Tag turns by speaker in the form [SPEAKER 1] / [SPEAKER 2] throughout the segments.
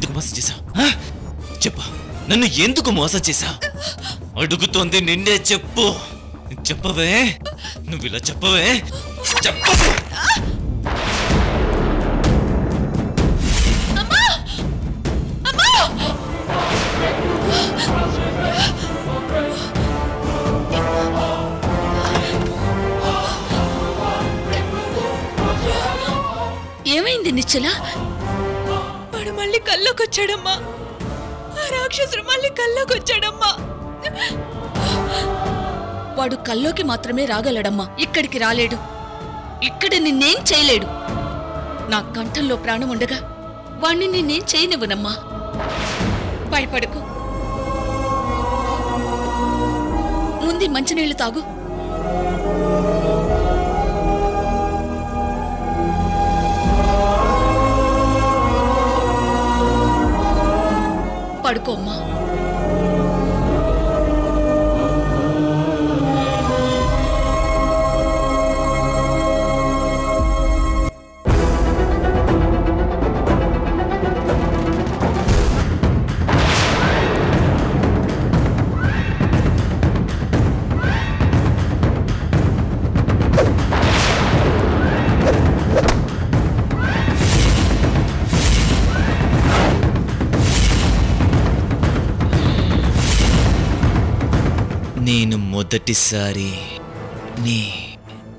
[SPEAKER 1] ఎందుకు మోసం చేశా చెప్పు. నన్ను ఎందుకు మోసం చేశా అడుగుతోంది నిన్నే చెప్పు. చెప్పవే. నువ్వు ఇలా చెప్పవే. చెప్పవే
[SPEAKER 2] ఏమైంది నిశ్చల?
[SPEAKER 3] మళ్ళీ కల్లోకొచ్చాడమ్మా ఆ రాక్షసుడు మళ్ళీ కల్లోకొచ్చాడమ్మా
[SPEAKER 2] వాడు కల్లోకి మాత్రమే రాగలడమ్మా. ఇక్కడికి రాలేడు. ఇక్కడ నిన్నేం చేయలేడు. నా కంఠంలో ప్రాణం ఉండగా వాణ్ణి నిన్నేం చేయనివ్వనమ్మా. భయపడకు. ముందు మంచినీళ్ళు తాగు. పడుకో
[SPEAKER 1] మొదటిసారి నీ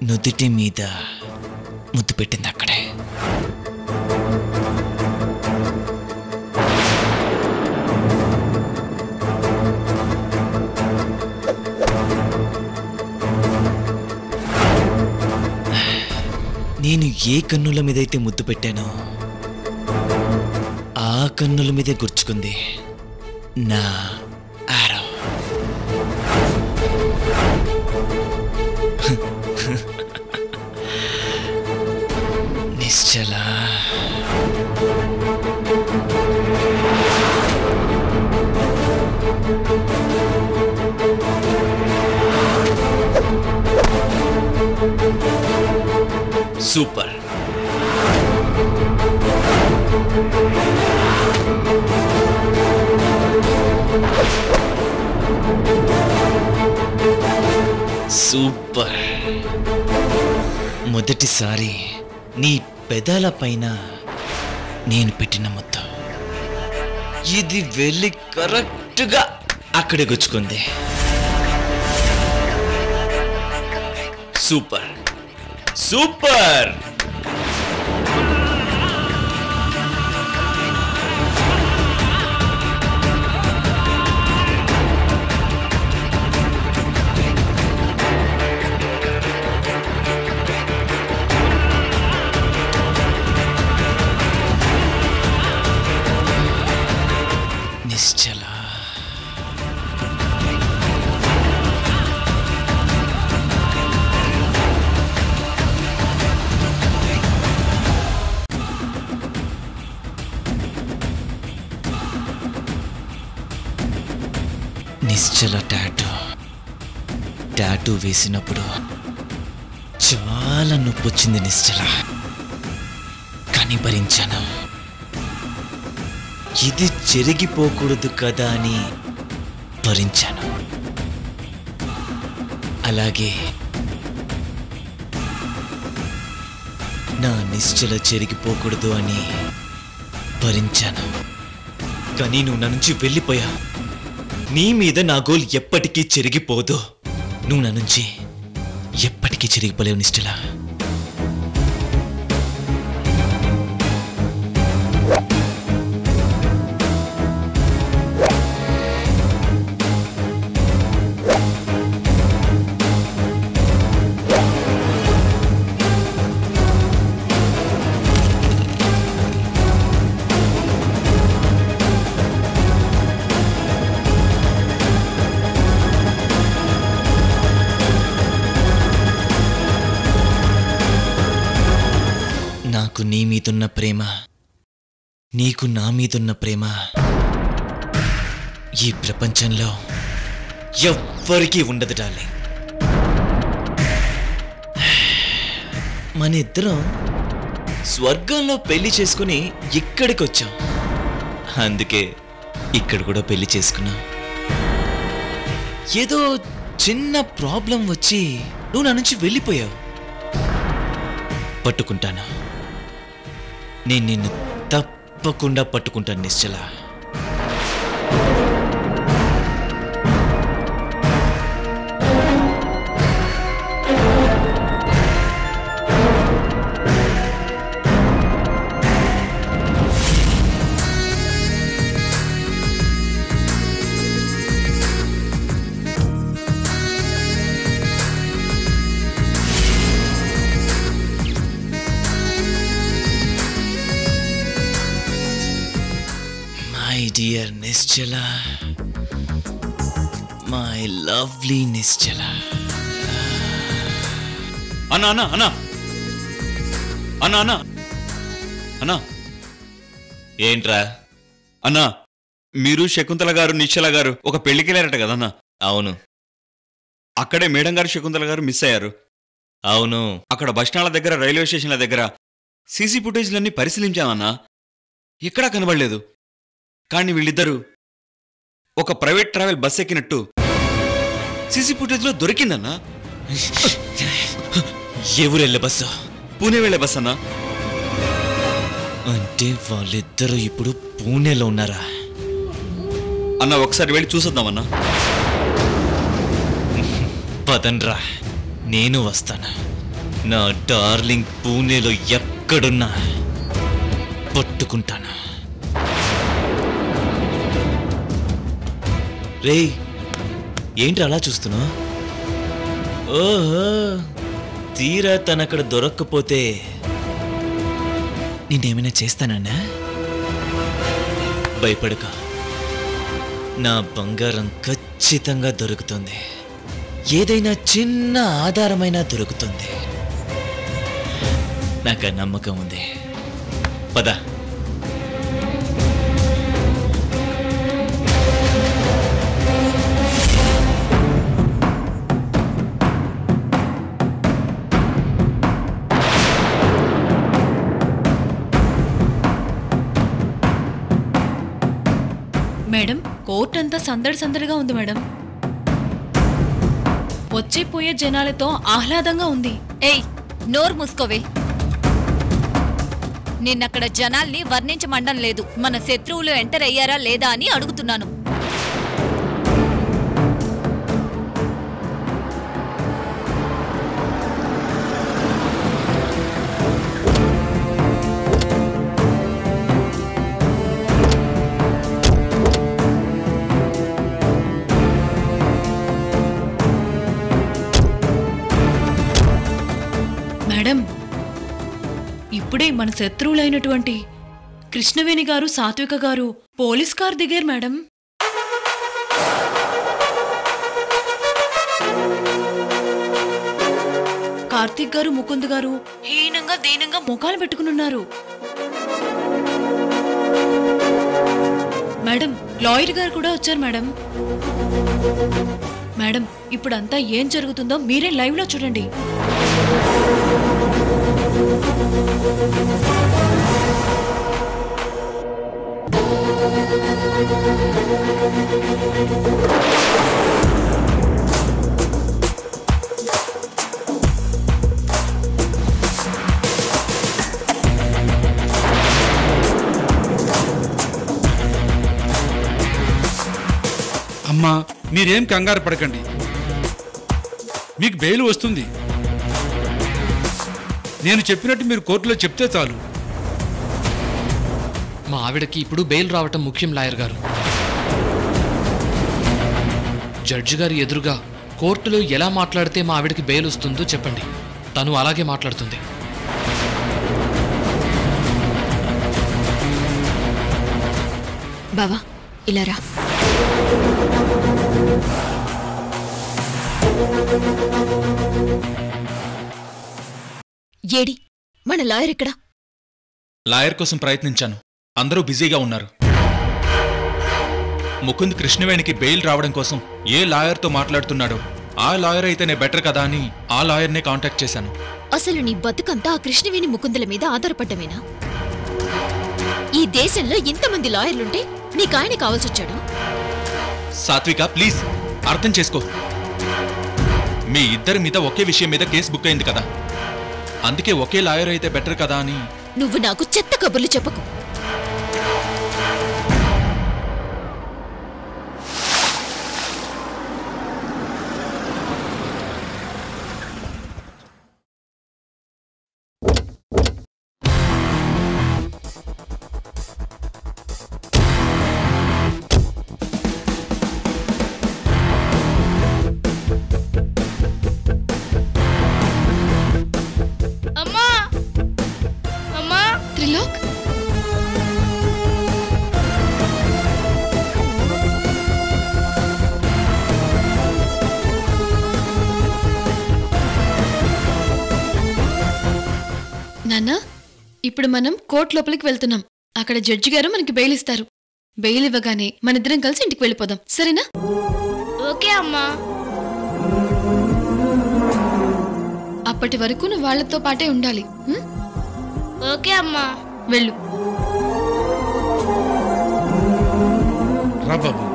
[SPEAKER 1] నుదుటి మీద ముద్దు పెట్టింది అక్కడే. నేను ఏ కన్నుల మీదైతే ముద్దు పెట్టానో ఆ కన్నుల మీదే గుర్చుకుంది నా సూపర్. సూపర్. మొదటిసారి నీ పెదాల పైన నేను పెట్టిన మొత్తం ఇది వెళ్ళి కరెక్ట్గా అక్కడే గుచ్చుకుంది. Super. Super Nischala tattoo. Tattoo వేసినప్పుడు చాలా నొప్పి వచ్చింది నిశ్చల. కానీ భరించాను ఇది జరిగిపోకూడదు కదా అని భరించాను. అలాగే నా నిశ్చల చెరిగిపోకూడదు అని భరించాను. కానీ నువ్వు నా నుంచి వెళ్ళిపోయావు నీ మీద నా గోల్ ఎప్పటికీ చెరిగిపోదు. నువ్వు నా నుంచి ఎప్పటికీ చెరిగిపోలేవు నిష్ఠలా నీకు నా మీదున్న ప్రేమ ఈ ప్రపంచంలో ఎవ్వరికీ ఉండదు డాలి మన ఇద్దరం స్వర్గంలో పెళ్ళి చేసుకుని ఇక్కడికి వచ్చాం అందుకే ఇక్కడ కూడా పెళ్ళి చేసుకున్నా. ఏదో చిన్న ప్రాబ్లం వచ్చి నువ్వు నా నుంచి వెళ్ళిపోయావు. పట్టుకుంటాను. నేను నిన్ను తప్పకుండా పట్టుకుంటాను నిశ్చల. నిశ్చల. మై లవ్లీ నిశ్చల.
[SPEAKER 4] అన్నా అన్నా అన్నా. అన్నా అన్నా. అన్నా.
[SPEAKER 1] ఏంట్రా?
[SPEAKER 4] అన్నా మీరు శకుంతల గారు నిశ్చల గారు ఒక పెళ్ళికి వెళ్ళారట కదన్నా
[SPEAKER 1] అవును.
[SPEAKER 4] అక్కడే మేడం గారు శకుంతల గారు మిస్ అయ్యారు.
[SPEAKER 1] అవును.
[SPEAKER 4] అక్కడ బస్టాండ్ల దగ్గర రైల్వే స్టేషన్ల దగ్గర సీసీ ఫుటేజ్లన్నీ పరిశీలించామన్నా. ఎక్కడా కనబడలేదు. కానీ వీళ్ళిద్దరూ ఒక ప్రైవేట్ ట్రావెల్ బస్ ఎక్కినట్టు. సీసీ ఫుటేజ్లో దొరికిందన్నా.
[SPEAKER 1] ఎవరెళ్ళ బస్సు
[SPEAKER 4] పూణే వెళ్ళే బస్ అన్నా?
[SPEAKER 1] అంటే వాళ్ళిద్దరూ ఇప్పుడు పూణేలో ఉన్నారా?
[SPEAKER 4] అన్న ఒకసారి వెళ్ళి చూసొద్దామన్నా
[SPEAKER 1] పదండ్రా నేను వస్తాను. నా డార్లింగ్ పూణేలో ఎక్కడున్నా పట్టుకుంటాను. రేయ్ ఏంటి అలా చూస్తున్నా ఓహో తీరా తనక్కడ దొరక్కపోతే నేనేమైనా చేస్తానన్నా? భయపడక. నా బంగారం ఖచ్చితంగా దొరుకుతుంది. ఏదైనా చిన్న ఆధారమైనా దొరుకుతుంది. నాకు నమ్మకం ఉంది. పదా.
[SPEAKER 3] కోర్ట్ అంతా సందడి సందడిగా ఉంది మేడం. వచ్చిపోయే జనాలతో ఆహ్లాదంగా ఉంది.
[SPEAKER 5] ఏయ్ నోరు మూసుకోవే. నిన్నక్కడ జనాల్ని వర్ణించమండం లేదు. మన శత్రువులు ఎంటర్ అయ్యారా లేదా అని అడుగుతున్నాను.
[SPEAKER 3] మన శత్రువులైనటువంటి కృష్ణవేణి గారు సాత్విక గారు పోలీస్ కార్ దిగారు మేడం. కార్తీక్ గారు ముకుంద్ గారు హీనంగా దీనంగా ముఖాలు పెట్టుకునున్నారు మేడం లాయర్ గారు కూడా వచ్చారు మేడం. మేడం ఇప్పుడంతా ఏం జరుగుతుందో మీరే లైవ్లో చూడండి.
[SPEAKER 6] అమ్మా మీరేం కంగారు పడకండి. మీకు బెయిల్ వస్తుంది. నేను చెప్పినట్టు మీరు కోర్టులో చెప్తే చాలు.
[SPEAKER 7] మా ఆవిడకి ఇప్పుడు బెయిల్ రావటం ముఖ్యం లాయర్ గారు. జడ్జి గారి ఎదురుగా కోర్టులో ఎలా మాట్లాడితే మా ఆవిడకి బెయిల్ వస్తుందో చెప్పండి. తను అలాగే మాట్లాడుతుంది.
[SPEAKER 2] బావా ఇలా రా. ఏడి మన లాయర్ ఇక్కడ
[SPEAKER 8] లాయర్ కోసం ప్రయత్నించాను. అందరూ బిజీగా ఉన్నారు. ముకుంద్ కృష్ణవేణికి బెయిల్ రావడం కోసం ఏ లాయర్తో మాట్లాడుతున్నాడో ఆ లాయర్ అయితేనే బెటర్ కదా అని ఆ లాయర్నే కాంటాక్ట్ చేశాను.
[SPEAKER 2] అసలు నీ బతుకంతా ఆ కృష్ణవేణి ముకుందుల మీద ఆధారపడ్డమేనా? ఈ దేశంలో ఇంతమంది లాయర్లుంటే నీకు ఆయన కావాల్సొచ్చాడు?
[SPEAKER 8] సాత్విక ప్లీజ్ అర్థం చేసుకో. మీ ఇద్దరి మీద ఒకే విషయం మీద కేసు బుక్ అయింది కదా. అందుకే ఒకే లాయర్ అయితే బెటర్ కదా అని.
[SPEAKER 2] నువ్వు నాకు చెత్త కబుర్లు చెప్పకు.
[SPEAKER 9] మనం కోర్టు లోపలికి వెళ్తున్నాం. అక్కడ జడ్జి గారు మనకి బెయిల్ ఇస్తారు. బెయిల్ ఇవ్వగానే మనిద్దరం కలిసి ఇంటికి వెళ్ళిపోదాం. సరేనా?
[SPEAKER 10] ఓకే అమ్మా.
[SPEAKER 9] అప్పటి వరకు నువ్వు వాళ్ళతో పాటే ఉండాలి?
[SPEAKER 10] ఓకే అమ్మా.
[SPEAKER 9] వెళ్ళు.
[SPEAKER 6] రా బాబు.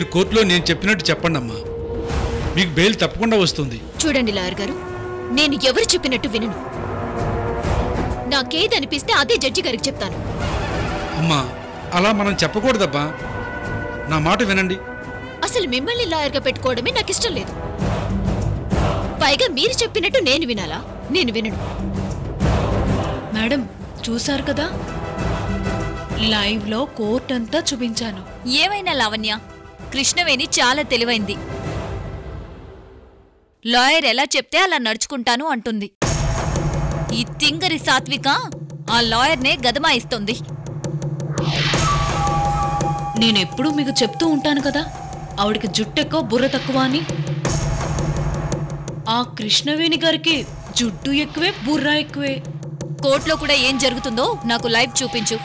[SPEAKER 6] మీరు కోర్టులో నేను చెప్పినట్టు చెప్పండి అమ్మా మీకు బెయిల్ తప్పకుండా వస్తుంది.
[SPEAKER 2] చూడండి లాయర్ గారు నేను ఎవరు చెప్పినట్టు వినను. నాకేదనిపిస్తే అదే జడ్జి గారికి చెప్తాను.
[SPEAKER 6] అమ్మా అలా మనం చెప్పకూడదబ్బా. నా మాట వినండి.
[SPEAKER 2] అసలు మిమ్మల్ని లాయర్గా పెట్టుకోవడమే నాకు ఇష్టం లేదు. పైగా మీరు చెప్పినట్టు నేను వినాలా? నేను వినను.
[SPEAKER 3] మేడం చూశారు కదా? లైవ్లో కోర్ట్ అంతా చూపించాను.
[SPEAKER 5] ఏమైనా లావణ్య? కృష్ణవేణి చాలా తెలివైంది. లాయర్ ఎలా చెప్తే అలా నడుచుకుంటాను అంటుంది. ఈ తింగరి సాత్విక ఆ లాయర్నే గదమాయిస్తుంది.
[SPEAKER 3] నేనెప్పుడూ మీకు చెప్తూ ఉంటాను కదా ఆవిడకి జుట్టెక్కువ బుర్ర తక్కువ అని. ఆ కృష్ణవేణి గారికి జుట్టు ఎక్కువే బుర్ర ఎక్కువే.
[SPEAKER 5] కోర్టులో కూడా ఏం జరుగుతుందో నాకు లైవ్ చూపించు.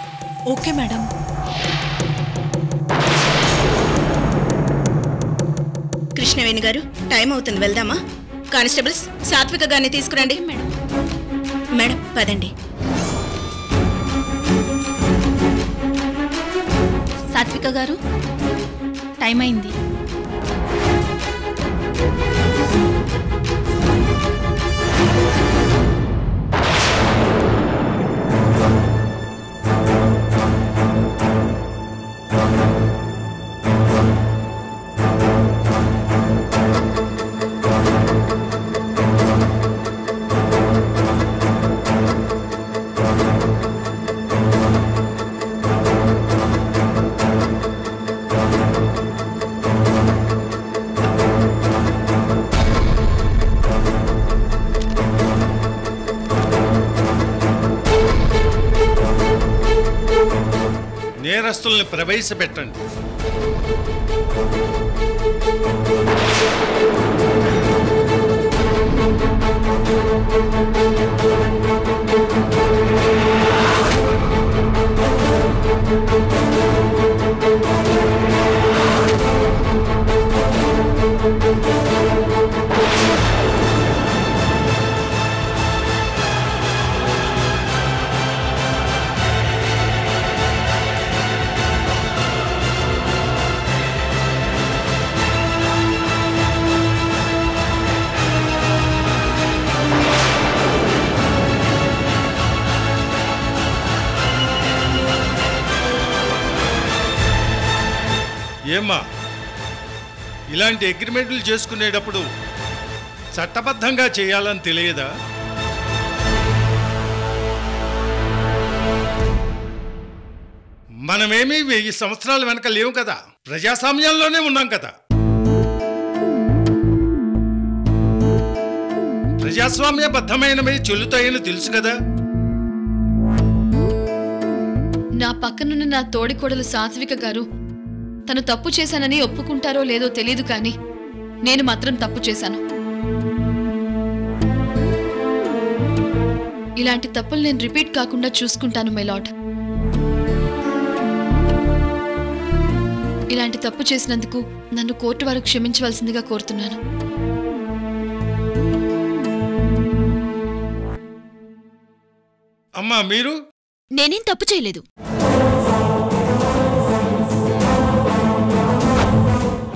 [SPEAKER 3] Okay madam.
[SPEAKER 11] కృష్ణవేణి గారు టైం అవుతుంది వెళ్దామా? కానిస్టేబుల్స్ సాత్విక గారిని తీసుకురండి. మేడం మేడం పదండి.
[SPEAKER 5] సాత్విక గారు టైం అయింది.
[SPEAKER 12] నేరస్తుల్ని ప్రవేశపెట్టండి ఏమ్మా? ఇలాంటి అగ్రిమెంట్లు చేసుకునేటప్పుడు చట్టబద్ధంగా చేయాలని తెలియదా? మనమేమీ వెయ్యి సంవత్సరాల వెనక లేవు కదా. ప్రజాస్వామ్యంలోనే ఉన్నాం కదా. ప్రజాస్వామ్యబద్ధమైనవి చెల్లుతాయని తెలుసు కదా.
[SPEAKER 9] నా పక్కనున్న నా తోడికోడలు సాత్విక గారు తను తప్పు చేశానని ఒప్పుకుంటారో లేదో తెలియదు కానీ నేను మాత్రం తప్పు చేశాను. ఇలాంటి తప్పులు నేను రిపీట్ కాకుండా చూసుకుంటాను మెలాడ్ ఇలాంటి తప్పు చేసినందుకు నన్ను కోర్టు వారు క్షమించవలసిందిగా కోరుతున్నాను.
[SPEAKER 12] అమ్మా మీరు?
[SPEAKER 2] నేనేం తప్పు చేయలేదు.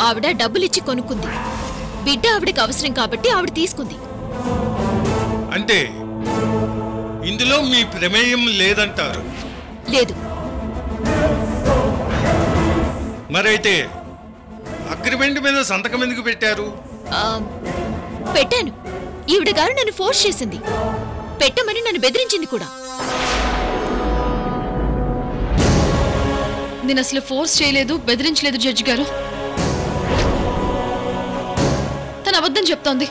[SPEAKER 2] ఆవిడ డబ్బులిచ్చి కొనుక్కుంది. బిడ్డ ఆవిడకి అవసరం కాబట్టి ఆవిడ తీసుకుంది.
[SPEAKER 12] అంటే ఇందులో మీ ప్రమేయం లేదంటారు?
[SPEAKER 2] లేదు.
[SPEAKER 12] మరైతే అగ్రిమెంట్ మీద సంతకం ఎందుకు పెట్టారు?
[SPEAKER 2] ఆ, పెట్టాను. ఈవిడ గారు నన్ను ఫోర్స్ చేసింది. పెట్టమని నన్ను బెదిరించింది కూడా.
[SPEAKER 9] నేను అసలు ఫోర్స్ చేయలేదు బెదిరించలేదు జడ్జి గారు. అబద్ధం చెప్తోంది.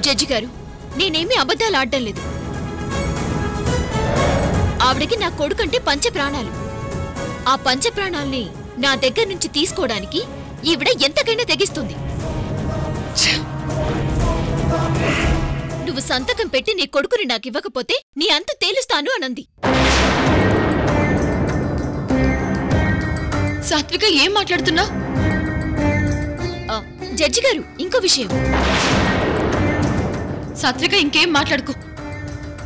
[SPEAKER 2] జడ్జి గారు నేనేమీ అబద్ధాలు ఆడడం లేదు. ఆవిడకి నా కొడుకంటే పంచ ప్రాణాలు ఆ పంచ ప్రాణాల్ని నా దగ్గర నుంచి తీసుకోవడానికి ఈవిడ ఎంతకైనా తెగిస్తుంది. నువ్వు సంతకం పెట్టి నీ కొడుకుని నాకు ఇవ్వకపోతే నీ అంత తేలుస్తాను అనంది.
[SPEAKER 9] సాత్విక ఏం మాట్లాడుతున్నా?
[SPEAKER 2] ఆ, జడ్జి గారు ఇంకో విషయం.
[SPEAKER 9] సాత్విక ఇంకేం మాట్లాడుకో.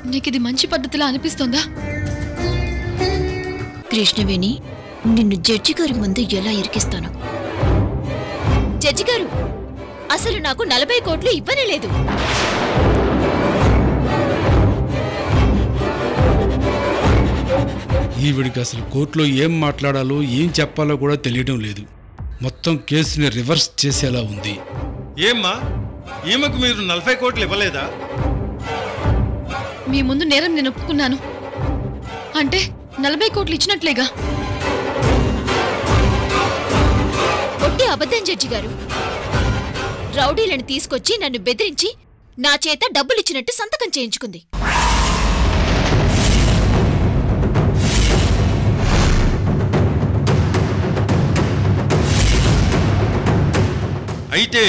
[SPEAKER 9] నీకు ఇది మంచి పద్ధతిలా అనిపిస్తోందా?
[SPEAKER 2] కృష్ణవేణి నిన్ను జడ్జి గారి ముందు ఎలా ఇరికిస్తాను? జడ్జి గారు అసలు నాకు నలభై కోట్లు ఇవ్వనే లేదు.
[SPEAKER 6] ఈవిడికి అసలు కోర్టులో ఏం మాట్లాడాలో ఏం చెప్పాలో కూడా తెలియడం లేదు. మొత్తం కేసుని రివర్స్ చేసేలా ఉంది.
[SPEAKER 12] ఏమ్మా? ఈమెకు మీరు నలభై కోట్లు ఇవ్వలేదా?
[SPEAKER 9] మీ ముందు నేరం నేను ఒప్పుకున్నాను. అంటే నలభై కోట్లు ఇచ్చినట్లేగా?
[SPEAKER 2] ఒట్టి అబద్ధం జడ్జి గారు. రౌడీలను తీసుకొచ్చి నన్ను బెదిరించి నా చేత డబ్బులిచ్చినట్టు సంతకం చేయించుకుంది.
[SPEAKER 12] అయితే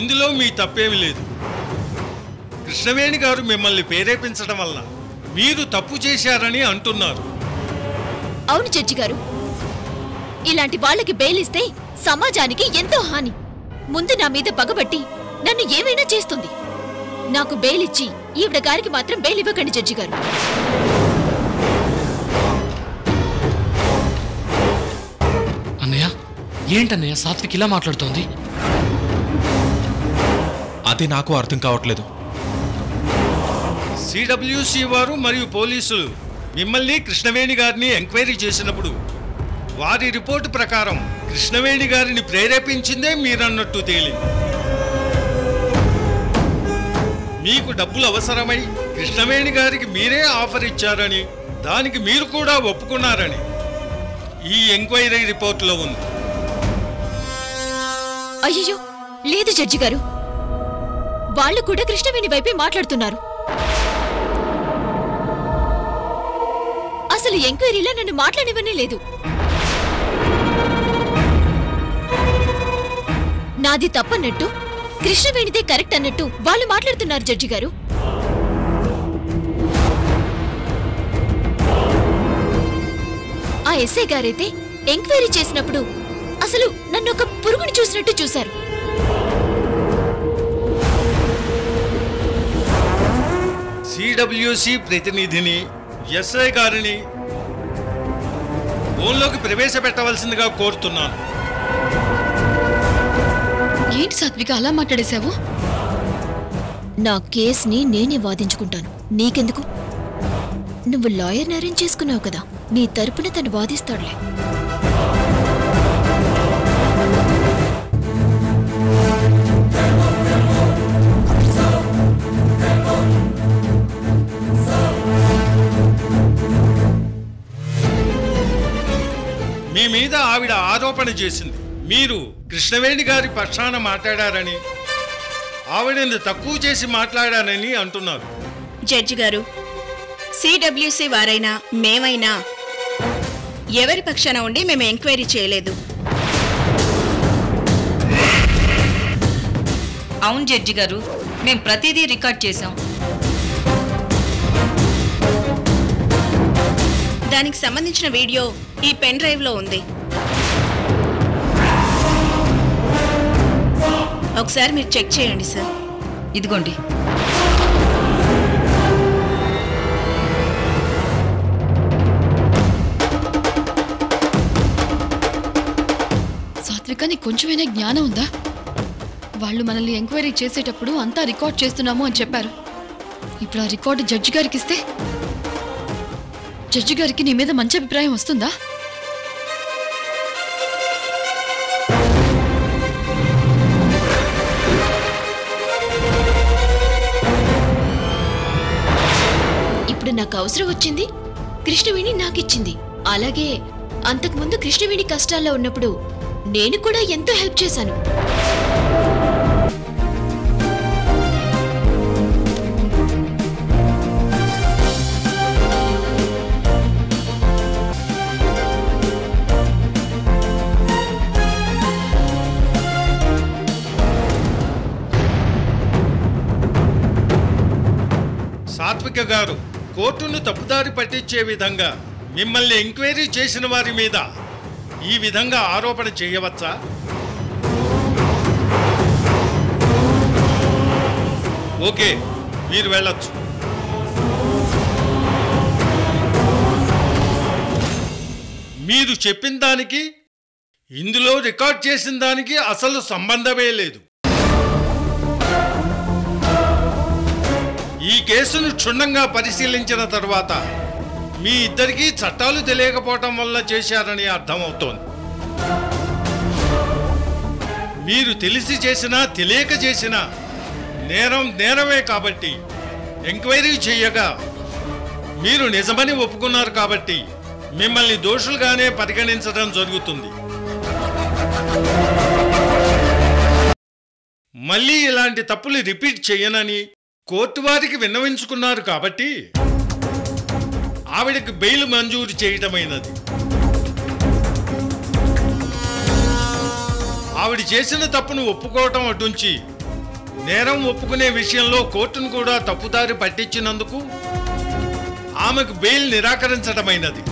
[SPEAKER 12] ఇందులో మీ తప్పేమీ లేదు. కృష్ణవేణి గారు మిమ్మల్ని ప్రేరేపించడం వల్ల మీరు తప్పు చేశారని అంటున్నారు.
[SPEAKER 2] అవును జడ్జి గారు. ఇలాంటి వాళ్ళకి బెయిలిస్తే సమాజానికి ఎంతో హాని. ముందు నా మీద పగబట్టి నన్ను ఏమైనా చేస్తుంది. నాకు బెయిలిచ్చి ఈవిడ గారికి మాత్రం బెయిల్ ఇవ్వకండి జడ్జి గారు.
[SPEAKER 7] ఏంటన్నయ్య సాత్విక్ ఇలా మాట్లాడుతోంది?
[SPEAKER 8] అది నాకు అర్థం కావట్లేదు.
[SPEAKER 12] సిడబ్ల్యూసి వారు మరియు పోలీసులు మిమ్మల్ని కృష్ణవేణి గారిని ఎంక్వైరీ చేసినప్పుడు వారి రిపోర్టు ప్రకారం కృష్ణవేణి గారిని ప్రేరేపించిందే మీరన్నట్టు తేలింది. మీకు డబ్బులు అవసరమై కృష్ణవేణి గారికి మీరే ఆఫర్ ఇచ్చారని దానికి మీరు కూడా ఒప్పుకున్నారని ఈ ఎంక్వైరీ రిపోర్టులో ఉంది.
[SPEAKER 2] అయ్యో లేదు జడ్జి గారు. వాళ్ళు కూడా కృష్ణవేణి వైపే మాట్లాడుతున్నారు. అసలు ఎంక్వైరీలో నన్ను మాట్లాడివనే లేదు. నాది తప్పన్నట్టు కృష్ణవేణిదే కరెక్ట్ అన్నట్టు వాళ్ళు మాట్లాడుతున్నారు జడ్జి గారు. ఆ ఎస్ఐ గారైతే ఎంక్వైరీ చేసినప్పుడు అసలు నన్ను ఒక పురుగుని చూసినట్టు చూశారు.
[SPEAKER 12] సిడబ్ల్యూసి ప్రతినిధిని ఎస్ఐ గారిని ఫోన్లోకి ప్రవేశపెట్టవలసిందిగా కోరుతున్నాను.
[SPEAKER 9] ఏంటి సాత్విక అలా మాట్లాడేశావు?
[SPEAKER 2] నా కేస్ని నేనే వాదించుకుంటాను. నీకెందుకు? నువ్వు లాయర్ని అరేంజ్ చేసుకున్నావు కదా. నీ తరపున తను వాదిస్తాడులే.
[SPEAKER 12] మీద ఆవిడ ఆరోపణ చేసింది. మీరు కృష్ణవేణి గారి పక్షాన మాట్లాడారని ఆవిడని తక్కువ చేసి మాట్లాడానని అంటున్నారు.
[SPEAKER 11] జడ్జి గారు సిడబ్ల్యూసి వారైనా మేమైనా ఎవరి పక్షాన ఉండి మేము ఎంక్వైరీ చేయలేదు.
[SPEAKER 5] అవును జడ్జి గారు మేం ప్రతిదీ రికార్డ్ చేశాం.
[SPEAKER 11] దానికి సంబంధించిన వీడియో ఈ పెన్ డ్రైవ్లో ఉంది. ఒకసారి మీరు చెక్ చేయండి సార్.
[SPEAKER 5] ఇదిగోండి.
[SPEAKER 9] సాత్విక నీకు కొంచెమైనా జ్ఞానం ఉందా? వాళ్ళు మనల్ని ఎంక్వైరీ చేసేటప్పుడు అంతా రికార్డ్ చేస్తున్నాము అని చెప్పారు. ఇప్పుడు ఆ రికార్డు జడ్జి గారికి ఇస్తే జడ్జి గారికి నీ మీద మంచి అభిప్రాయం వస్తుందా?
[SPEAKER 2] ఇప్పుడు నాకు అవసరం వచ్చింది కృష్ణవేణి నాకిచ్చింది. అలాగే అంతకుముందు కృష్ణవేణి కష్టాల్లో ఉన్నప్పుడు నేను కూడా ఎంతో హెల్ప్ చేశాను.
[SPEAKER 12] గారు కోర్టును తప్పుదారి పట్టించే విధంగా మిమ్మల్ని ఎంక్వైరీ చేసిన వారి మీద ఈ విధంగా ఆరోపణ చేయవచ్చా? ఓకే మీరు వెళ్ళొచ్చు. మీరు చెప్పిన దానికి ఇందులో రికార్డ్ చేసిన దానికి అసలు సంబంధమే లేదు. ఈ కేసును క్షుణ్ణంగా పరిశీలించిన తర్వాత మీ ఇద్దరికీ చట్టాలు తెలియకపోవటం వల్ల చేశారని అర్థమవుతోంది. మీరు తెలిసి చేసినా తెలియక చేసినా నేరం నేరమే కాబట్టి ఎంక్వైరీ చేయగా మీరు నిజమని ఒప్పుకున్నారు కాబట్టి మిమ్మల్ని దోషులుగానే పరిగణించడం జరుగుతుంది. మళ్ళీ ఇలాంటి తప్పులు రిపీట్ చేయనని కోర్టు వారికి విన్నవించుకున్నారు కాబట్టి ఆవిడకి బెయిల్ మంజూరు చేయటమైనది. ఆవిడ చేసిన తప్పును ఒప్పుకోవటం అటుంచి నేరం ఒప్పుకునే విషయంలో కోర్టును కూడా తప్పుదారి పట్టించినందుకు ఆమెకు బెయిల్ నిరాకరించటమైనది.